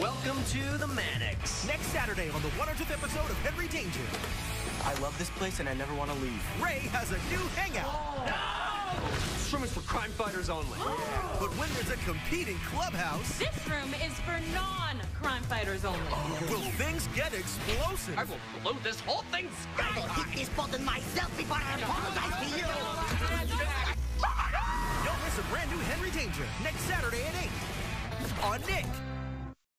Welcome to the Mannix. Next Saturday on the 100th episode of Henry Danger. I love this place and I never want to leave. Ray has a new hangout. No! This room is for crime fighters only. But when there's a competing clubhouse, This room is for non-crime fighters only. Oh. will things get explosive? I will blow this whole thing sky I will hit this button myself before I apologize to you. Don't miss a brand new Henry Danger next Saturday at 8 on Nick.